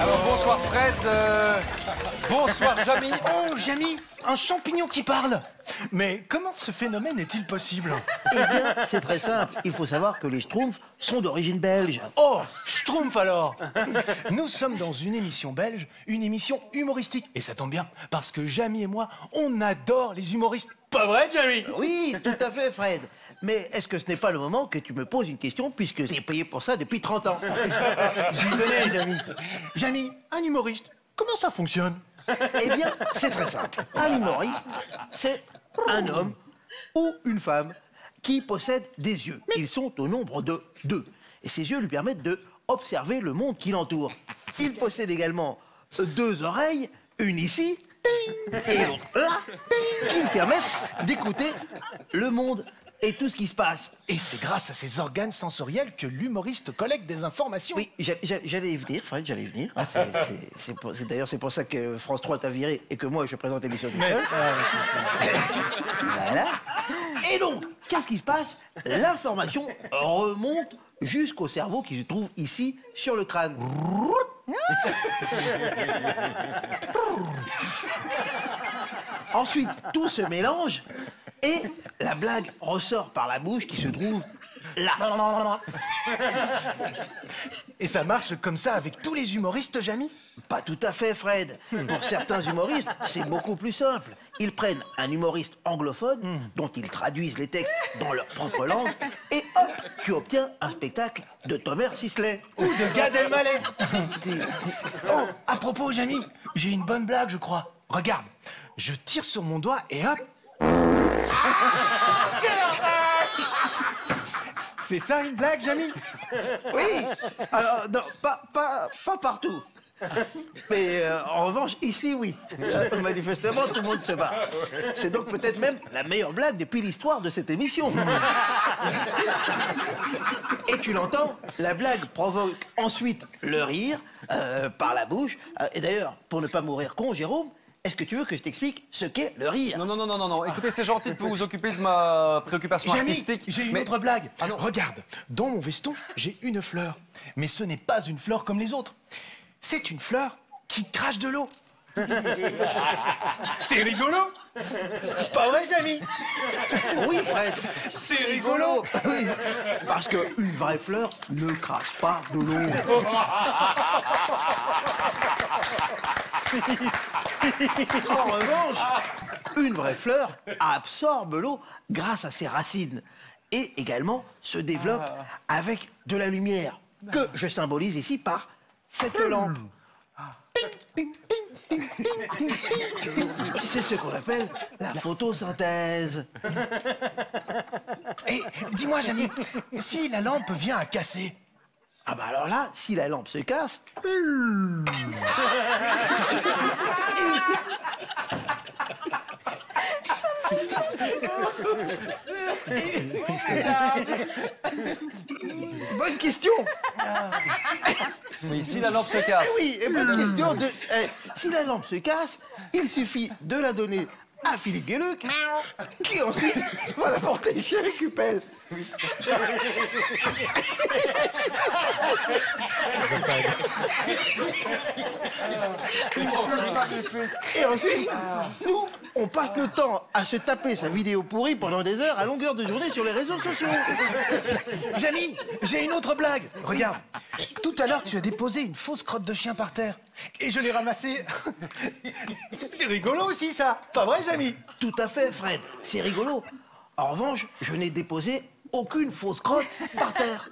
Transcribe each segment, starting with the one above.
Alors bonsoir Fred, euh, bonsoir Jamy. Oh, Jamy, un champignon qui parle Mais comment ce phénomène est-il possible Eh bien, c'est très simple. Il faut savoir que les Schtroumpfs sont d'origine belge. Oh, Schtroumpf alors Nous sommes dans une émission belge, une émission humoristique. Et ça tombe bien, parce que Jamy et moi, on adore les humoristes. Pas vrai, Jamy? Oui, tout à fait, Fred. Mais est-ce que ce n'est pas le moment que tu me poses une question puisque j'ai payé pour ça depuis 30 ans J'y venais, Jamy. Jamy, un humoriste, comment ça fonctionne? Eh bien, c'est très simple. Un humoriste, c'est un homme ou une femme qui possède des yeux. Ils sont au nombre de deux. Et ces yeux lui permettent de observer le monde qui l'entoure. Il possède également deux oreilles, une ici et l'autre là, qui lui permettent d'écouter le monde et tout ce qui se passe. Et c'est grâce à ces organes sensoriels que l'humoriste collecte des informations. Oui, j'a- j'a- j'allais y venir, Fred, j'allais y venir. Ah, c'est- D'ailleurs, c'est pour ça que France 3 t'a viré et que moi, je présente l'émission tout seul. Voilà. Et donc, qu'est-ce qui se passe? L'information remonte jusqu'au cerveau qui se trouve ici, sur le crâne. Ensuite, tout se mélange et la blague ressort par la bouche qui se trouve là. Et ça marche comme ça avec tous les humoristes, Jamy? Pas tout à fait, Fred. Pour certains humoristes, c'est beaucoup plus simple. Ils prennent un humoriste anglophone dont ils traduisent les textes dans leur propre langue et hop, tu obtiens un spectacle de Thomas Sisley. Ou de Gad Elmaleh Oh, à propos, Jamy, j'ai une bonne blague, je crois. Regarde, je tire sur mon doigt et hop C'est ça une blague, Jamy? Oui, alors, non, pas, pas, pas partout. Mais euh, en revanche, ici, oui. Euh, manifestement, tout le monde se bat. C'est donc peut-être même la meilleure blague depuis l'histoire de cette émission. Et tu l'entends, la blague provoque ensuite le rire euh, par la bouche. Euh, et d'ailleurs, pour ne pas mourir con, Jérôme, est-ce que tu veux que je t'explique ce qu'est le rire? Non, non, non, non, non, non. Écoutez, c'est gentil de vous occuper de ma préoccupation Jamy, artistique. j'ai une mais- autre blague. Ah non. Regarde, dans mon veston, j'ai une fleur. Mais ce n'est pas une fleur comme les autres. C'est une fleur qui crache de l'eau. C'est rigolo Pas vrai, Jamy Oui, Fred. C'est rigolo Oui, parce qu'une vraie fleur ne crache pas de l'eau. En revanche, une vraie fleur absorbe l'eau grâce à ses racines et également se développe avec de la lumière que je symbolise ici par cette lampe. C'est ce qu'on appelle la photosynthèse. Et dis-moi, Jamy, si la lampe vient à casser, Ah bah alors là, si la lampe se casse... Bonne question Oui, si la lampe se casse. Oui, et bonne question de... eh, si la lampe se casse, il suffit de la donner à Philippe Gueluc, qui ensuite va la porter chez Récupel. Et ensuite, nous, on passe notre temps à se taper sa vidéo pourrie pendant des heures à longueur de journée sur les réseaux sociaux. Jamy, j'ai une autre blague. Regarde, tout à l'heure, tu as déposé une fausse crotte de chien par terre. Et je l'ai ramassée. C'est rigolo aussi, ça. Pas vrai, Jamy? Tout à fait, Fred. C'est rigolo. En revanche, je n'ai déposé aucune fausse crotte par terre.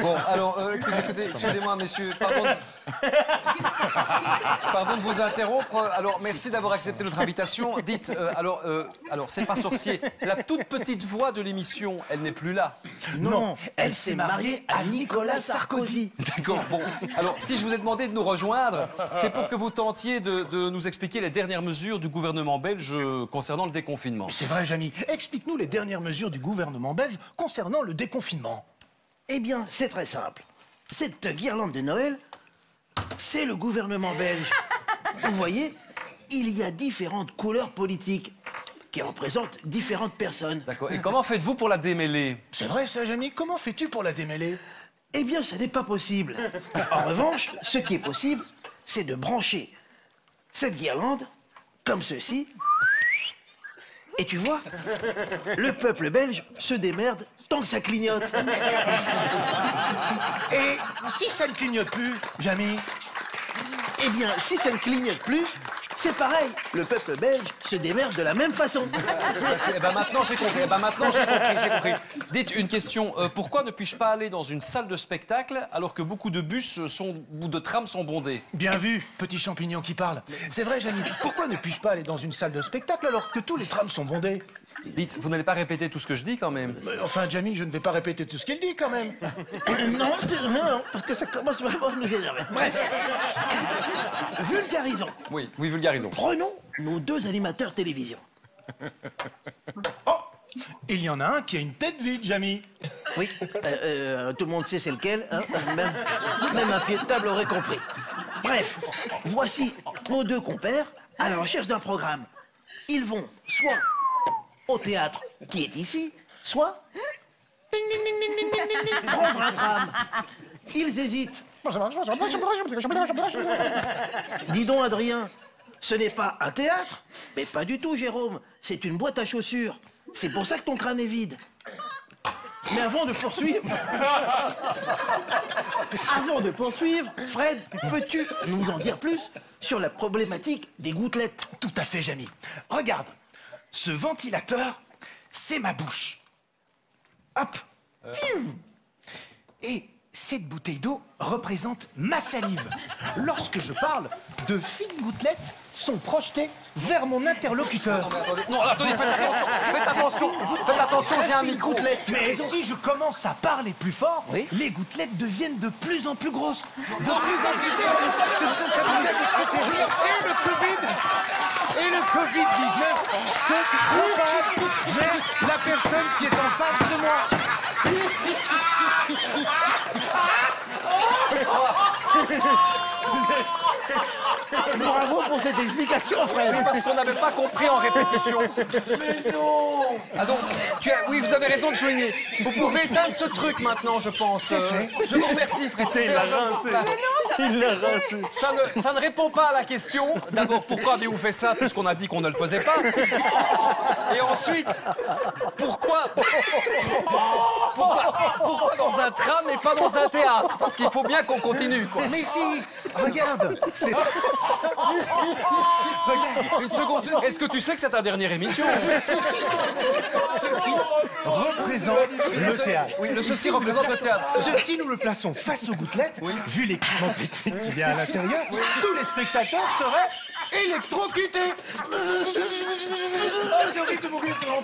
Bon, alors, euh, écoutez, écoutez, excusez-moi, messieurs, pardon de... pardon de vous interrompre. Alors, merci d'avoir accepté notre invitation. Dites, euh, alors, euh, alors, c'est pas sorcier. La toute petite voix de l'émission, elle n'est plus là. Non, elle s'est mariée à Nicolas Sarkozy. D'accord. Bon, alors, si je vous ai demandé de nous rejoindre, c'est pour que vous tentiez de, de nous expliquer les dernières mesures du gouvernement belge concernant le déconfinement. C'est vrai, Jamy. Explique-nous les dernières mesures du gouvernement belge concernant le déconfinement. Eh bien, c'est très simple. cette guirlande de Noël, c'est le gouvernement belge. Vous voyez, il y a différentes couleurs politiques qui représentent différentes personnes. D'accord. Et comment faites-vous pour la démêler? C'est vrai ça, Jamy Comment fais-tu pour la démêler? Eh bien, ça n'est pas possible. En revanche, ce qui est possible, c'est de brancher cette guirlande comme ceci. Et tu vois, le peuple belge se démerde tant que ça clignote. Et si ça ne clignote plus, Jamy Eh bien, si ça ne clignote plus, c'est pareil. Le peuple belge se démerde de la même façon. Eh ben maintenant j'ai compris. Eh ben maintenant j'ai compris. J'ai compris. Dites une question. Euh, pourquoi ne puis-je pas aller dans une salle de spectacle alors que beaucoup de bus sont ou de trams sont bondés? Bien vu, petit champignon qui parle. C'est vrai, Jamy. Pourquoi ne puis-je pas aller dans une salle de spectacle alors que tous les trams sont bondés? Dites, vous n'allez pas répéter tout ce que je dis quand même. Mais Enfin, Jamy, je ne vais pas répéter tout ce qu'il dit quand même. Non, c'est- non, non, parce que ça commence vraiment à nous énerver. Bref. Vulgarisons. Oui, oui, vulgarisons. Prenons nos deux animateurs télévision. Oh Il y en a un qui a une tête vide, Jamy. Oui, euh, euh, tout le monde sait c'est lequel, hein, même, même un pied de table aurait compris. Bref, voici nos deux compères à la recherche d'un programme. Ils vont soit au théâtre qui est ici, soit prendre un tram. Ils hésitent. Dis donc, Adrien, ce n'est pas un théâtre Mais pas du tout, Jérôme. C'est une boîte à chaussures. C'est pour ça que ton crâne est vide. Mais avant de poursuivre. avant de poursuivre, Fred, peux-tu nous en dire plus sur la problématique des gouttelettes? Tout à fait, Jamy. Regarde, ce ventilateur, c'est ma bouche. Hop. Piou. Et cette bouteille d'eau représente ma salive. Lorsque je parle, de fines gouttelettes sont projetées vers mon interlocuteur. Non, attendez, faites attention. Faites attention. Faites attention, j'ai un micro. Mais si je commence à parler plus fort, les gouttelettes deviennent de plus en plus grosses. De plus en plus grosses. Et le Covid, et le Covid-19 se propage vers la personne qui est en face de moi. 好吧。Bravo pour cette explication, Fred Parce qu'on n'avait pas compris en répétition. Mais non Ah donc, tu as- oui, vous avez raison de souligner. Vous pouvez éteindre ce truc maintenant, je pense. Euh, Je vous remercie, Fred. Il l'a rincé. Ça ne, ça ne répond pas à la question. D'abord, pourquoi avez-vous fait ça puisqu'on a dit qu'on ne le faisait pas? Et ensuite, pourquoi pourquoi, pourquoi dans un tram et pas dans un théâtre? Parce qu'il faut bien qu'on continue, quoi. Mais si, regarde, c'est Une seconde. Est-ce que tu sais que c'est ta dernière émission ceci représente le théâtre. Oui, le ceci représente le théâtre. Ceci, nous le plaçons face aux gouttelettes. Vu l'équipement technique qu'il y a à l'intérieur, tous les spectateurs seraient électrocutés.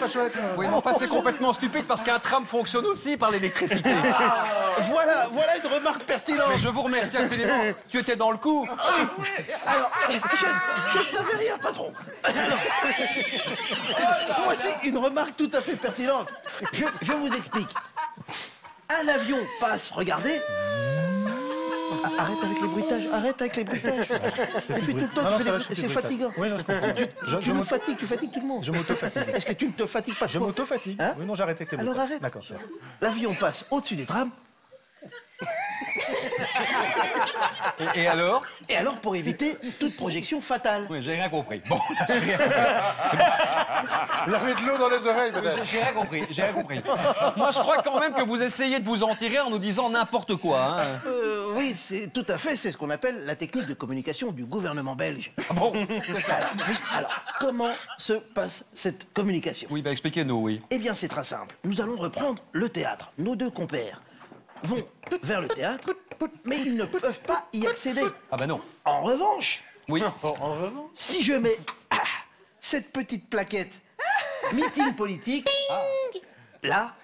Chouette. Oui, mais enfin, c'est complètement stupide parce qu'un tram fonctionne aussi par l'électricité. Voilà, voilà une remarque pertinente Mais je vous remercie infiniment. Tu étais dans le coup. Alors, je, je ne savais rien, patron. Alors, voici une remarque tout à fait pertinente. Je, je vous explique. Un avion passe, regardez. Ah, Arrête avec les bruitages, arrête avec les bruitages. Depuis tout le temps, Non, non, tu fais ça va, des- je fais c'est des bruitages. fatigant. Oui, non, je comprends. Tu, Je- tu je nous m'auto- fatigues, tu fatigues tout le monde. Je m'auto-fatigue. Est-ce que tu ne te fatigues pas Je trop m'auto-fatigue. Hein Oui, non, j'arrête avec les Alors bruitages. arrête. D'accord, c'est. L'avion passe au-dessus des trams. Et, et alors Et alors, pour éviter toute projection fatale. Oui, j'ai rien compris. Bon, j'ai rien, Il avait de l'eau dans les oreilles, peut-être. j'ai rien compris. J'ai rien compris. Moi, je crois quand même que vous essayez de vous en tirer en nous disant n'importe quoi. hein. Euh, oui, c'est tout à fait, c'est ce qu'on appelle la technique de communication du gouvernement belge. Bon, c'est ça. Alors, oui, alors, comment se passe cette communication? Oui, bah expliquez-nous, oui. Eh bien, c'est très simple. Nous allons reprendre le théâtre. Nos deux compères vont vers le théâtre, mais ils ne peuvent pas y accéder. Ah bah non. En revanche, Oui. si je mets ah, cette petite plaquette meeting politique, là,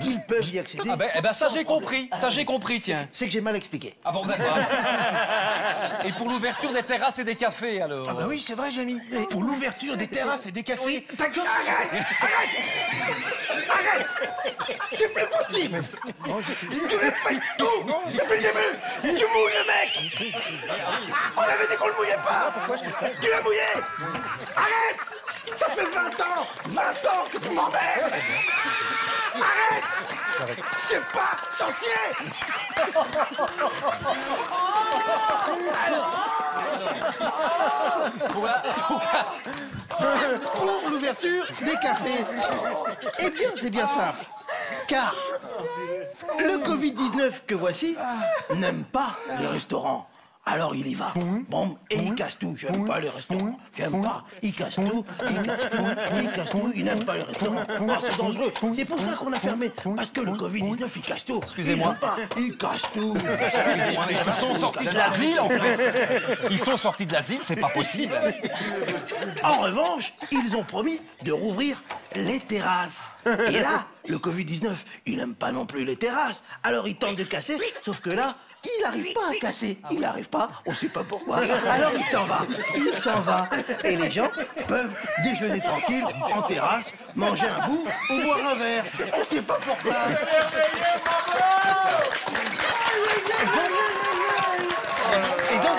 qu'ils peuvent y accéder. Ah ben, eh ben ça j'ai compris, ça j'ai compris, tiens. C'est que j'ai mal expliqué. Ah bon, d'accord. Et pour l'ouverture des terrasses et des cafés, alors Ah bah oui, c'est vrai, Jamy. Pour l'ouverture des terrasses et des cafés. Oui. Arrête Arrête Arrête! C'est plus possible! Tu répètes tout Depuis le début Tu mouilles le mec! On avait dit qu'on le mouillait pas! Pourquoi je fais ça? Tu l'as mouillé! Arrête! Ça fait 20 ans 20 ans que tu m'emmerdes! Arrête! C'est pas sorcier pour l'ouverture des cafés. Eh bien, c'est bien simple. Car le Covid-19 que voici n'aime pas les restaurants. Alors il y va. Bon, et il casse tout. J'aime pas les restaurants. J'aime pas. Il casse tout, il casse tout, il casse tout. Il n'aime pas les restaurants. Oh, c'est dangereux. C'est pour ça qu'on a fermé. Parce que le Covid-19, il casse tout. Excusez-moi. Il casse tout. Ils sont sortis de l'asile, en fait. Ils sont sortis de l'asile, c'est pas possible. En revanche, ils ont promis de rouvrir les terrasses. Et là, le Covid-19, il n'aime pas non plus les terrasses. Alors il tente de casser, sauf que là, il n'arrive pas à casser. Il n'arrive pas, on ne sait pas pourquoi. Alors il s'en va. Il s'en va. Et les gens peuvent déjeuner tranquille, en terrasse, manger un bout ou boire un verre. On ne sait pas pourquoi.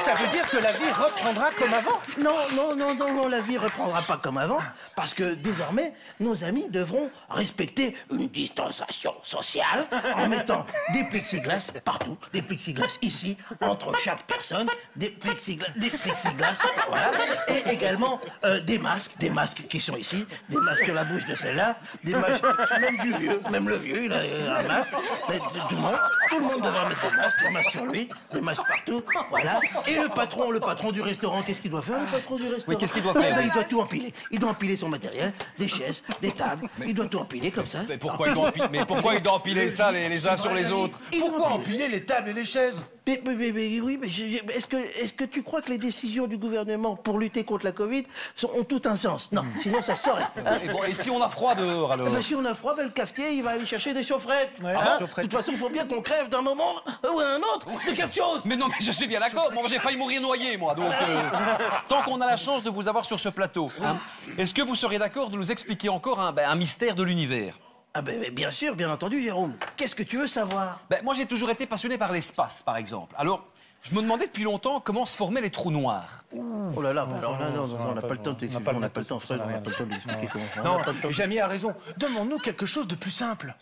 Ça veut dire que la vie reprendra comme avant Non, non, non, non, non, la vie reprendra pas comme avant, parce que désormais, nos amis devront respecter une distanciation sociale en mettant des plexiglas partout, des plexiglas ici, entre chaque personne, des plexiglas, des plexiglas, voilà, et également euh, des masques, des masques qui sont ici, des masques à la bouche de celle-là, des masques, même du vieux, même le vieux, il a un masque, mais tout le monde, tout le monde devra mettre des masques, des masques sur lui, des masques partout, voilà, le patron, le patron du restaurant, qu'est-ce qu'il doit faire, le patron du restaurant Oui, qu'est-ce qu'il doit faire Eh ben, Il doit tout empiler. Il doit empiler son matériel, des chaises, des tables. Il doit tout empiler comme ça. Mais pourquoi ils doivent empiler, mais pourquoi ils doivent empiler ça les, les uns sur les autres? Il doit Pourquoi empiler les tables et les chaises? Mais, mais- mais- mais oui, mais est-ce que, est que tu crois que les décisions du gouvernement pour lutter contre la Covid sont- ont tout un sens? Non, sinon ça se saurait. hein. et, bon, et si on a froid dehors alors Eh ben, si on a froid, ben, le cafetier, il va aller chercher des chaufferettes. hein? De toute façon, il faut bien qu'on crève d'un moment ou à un autre de quelque chose. Mais non, mais je suis bien d'accord. Moi, j'ai failli mourir noyé, moi. Donc, euh, tant qu'on a la chance de vous avoir sur ce plateau, hein, est-ce que vous seriez d'accord de nous expliquer encore un, ben, un mystère de l'univers? Ah ben, ben, bien sûr, bien entendu, Jérôme. Qu'est-ce que tu veux savoir? Ben, Moi, j'ai toujours été passionné par l'espace, par exemple. Alors, je me demandais depuis longtemps comment se formaient les trous noirs. Oh là là, mais alors là, non, non, on n'a pas le temps de t'expliquer. On n'a pas le temps, Fred, on n'a pas le temps d'expliquer comment. on Non, n'a pas le temps. Jamy a raison. Demande-nous quelque chose de plus simple.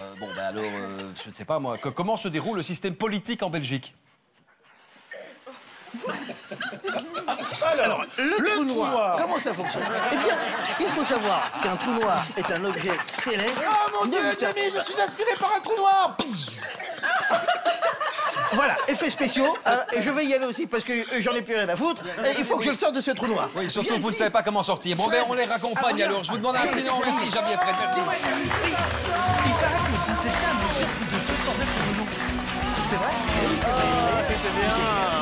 Euh, bon, ben alors, euh, je ne sais pas moi, que- comment se déroule le système politique en Belgique? Alors, le, trou, noir, comment ça fonctionne Eh bien, il faut savoir qu'un trou noir est un objet céleste. Oh mon Dieu, Jamy, je suis inspiré par un trou noir Voilà, effets spéciaux. hein, et je vais y aller aussi parce que euh, j'en ai plus rien à foutre. Et il faut que je le sorte de ce trou noir. Oui, surtout Viens vous ne ici. savez pas comment sortir. Bon, ben, on les raccompagne Ah, alors. Je vous demande infiniment Hey, merci, Javier Fred, merci. Il paraît que le intestin mesure plus de 200 mètres de long. C'est vrai? C'était bien.